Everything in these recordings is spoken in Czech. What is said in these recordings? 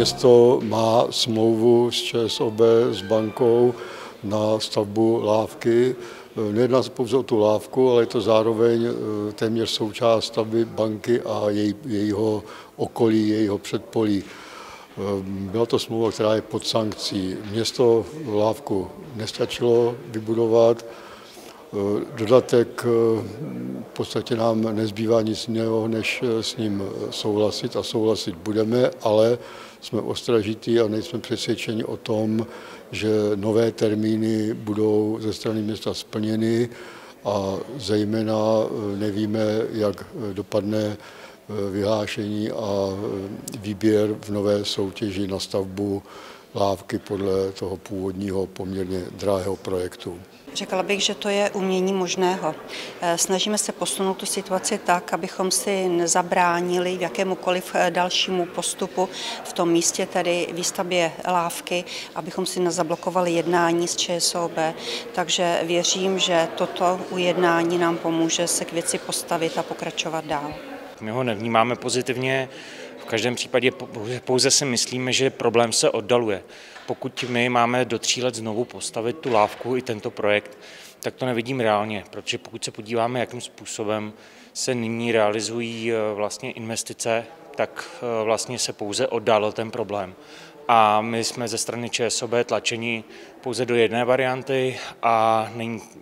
Město má smlouvu s ČSOB, s bankou na stavbu lávky. Nejedná se pouze o tu lávku, ale je to zároveň téměř součást stavby banky a jej, jejího okolí, jejího předpolí. Byla to smlouva, která je pod sankcí. Město lávku nestačilo vybudovat, Dodatek v podstatě nám nezbývá nic jiného, než s ním souhlasit a souhlasit budeme, ale jsme ostražitý a nejsme přesvědčeni o tom, že nové termíny budou ze strany města splněny a zejména nevíme, jak dopadne vyhlášení a výběr v nové soutěži na stavbu lávky podle toho původního poměrně drahého projektu. Řekla bych, že to je umění možného. Snažíme se posunout tu situaci tak, abychom si nezabránili v jakémukoliv dalšímu postupu v tom místě, tedy výstavbě lávky, abychom si nezablokovali jednání s ČSOB. Takže věřím, že toto ujednání nám pomůže se k věci postavit a pokračovat dál. My ho nevnímáme pozitivně, každém případě pouze si myslíme, že problém se oddaluje. Pokud my máme do tří let znovu postavit tu lávku i tento projekt, tak to nevidím reálně, protože pokud se podíváme, jakým způsobem se nyní realizují vlastně investice, tak vlastně se pouze oddálil ten problém a my jsme ze strany ČSOB tlačeni pouze do jedné varianty a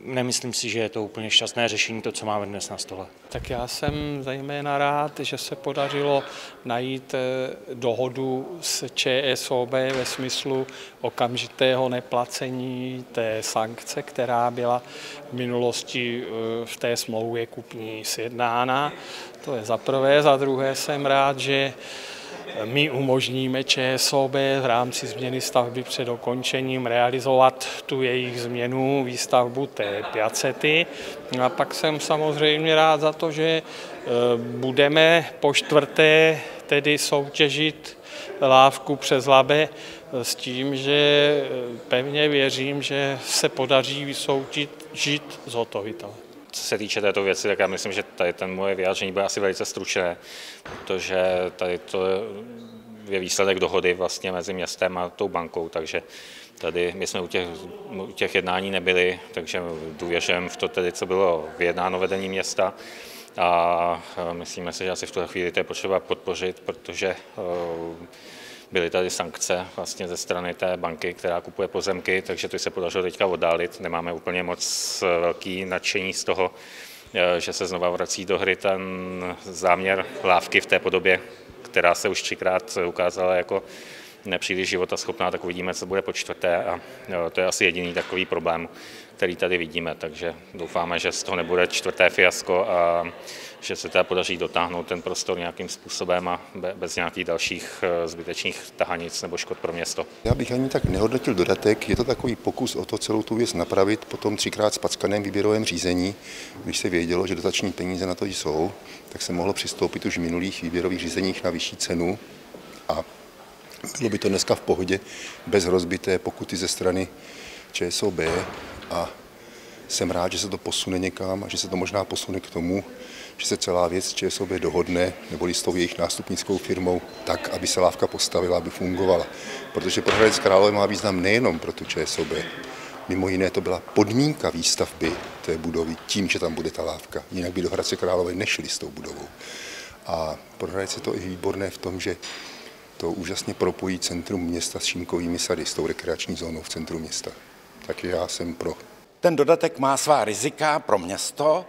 nemyslím si, že je to úplně šťastné řešení, to, co máme dnes na stole. Tak já jsem zejména rád, že se podařilo najít dohodu s ČSOB ve smyslu okamžitého neplacení té sankce, která byla v minulosti v té smlouvě kupní sjednána. To je za prvé. Za druhé jsem rád, že my umožníme ČSOB v rámci změny stavby před dokončením realizovat tu jejich změnu, výstavbu té piacety. A pak jsem samozřejmě rád za to, že budeme po čtvrté tedy soutěžit lávku přes Labe s tím, že pevně věřím, že se podaří vysoutěžit zhotovitele. Co se týče této věci, tak já myslím, že tady ten moje vyjádření bude asi velice stručné, protože tady to je výsledek dohody vlastně mezi městem a tou bankou, takže tady my jsme u těch, u těch jednání nebyli, takže důvěřujeme v to tedy, co bylo vyjednáno vedení města. A myslíme si, že asi v tuhle chvíli to je potřeba podpořit, protože byly tady sankce vlastně ze strany té banky, která kupuje pozemky, takže to se podařilo teďka oddálit. Nemáme úplně moc velký nadšení z toho, že se znova vrací do hry ten záměr lávky v té podobě, která se už třikrát ukázala jako nepříliš životaschopná, tak uvidíme, co bude po čtvrté a to je asi jediný takový problém, který tady vidíme, takže doufáme, že z toho nebude čtvrté fiasko a že se teda podaří dotáhnout ten prostor nějakým způsobem a bez nějakých dalších zbytečných tahanic nebo škod pro město. Já bych ani tak nehodnotil dodatek, je to takový pokus o to celou tu věc napravit po tom třikrát spackaném výběrovém řízení. Když se vědělo, že dotační peníze na to jsou, tak se mohlo přistoupit už v minulých výběrových řízeních na vyšší cenu a bylo by to dneska v pohodě, bez hrozby té pokuty ze strany ČSOB a jsem rád, že se to posune někam a že se to možná posune k tomu, že se celá věc ČSOB dohodne, neboli s tou jejich nástupnickou firmou, tak, aby se lávka postavila, aby fungovala. Protože pro Hradec Králové má význam nejenom pro tu ČSOB, Mimo jiné to byla podmínka výstavby té budovy tím, že tam bude ta lávka. Jinak by do Hradce Králové nešli s tou budovou. A pro Hradec je to i výborné v tom, že to úžasně propojí centrum města s Šímkovými sady, s tou rekreační zónou v centru města. Tak já jsem pro. Ten dodatek má svá rizika pro město,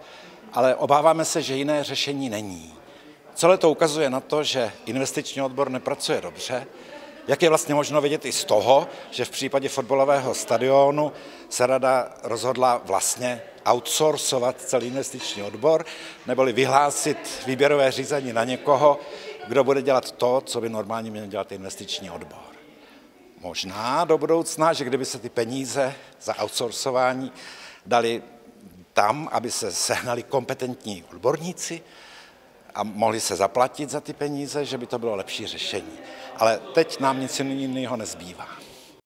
ale obáváme se, že jiné řešení není. Celé to ukazuje na to, že investiční odbor nepracuje dobře, jak je vlastně možno vidět i z toho, že v případě fotbalového stadionu se rada rozhodla vlastně outsourcovat celý investiční odbor, neboli vyhlásit výběrové řízení na někoho, kdo bude dělat to, co by normálně měl dělat investiční odbor. Možná do budoucna, že kdyby se ty peníze za outsourcování dali tam, aby se sehnali kompetentní odborníci a mohli se zaplatit za ty peníze, že by to bylo lepší řešení. Ale teď nám nic jiného nezbývá.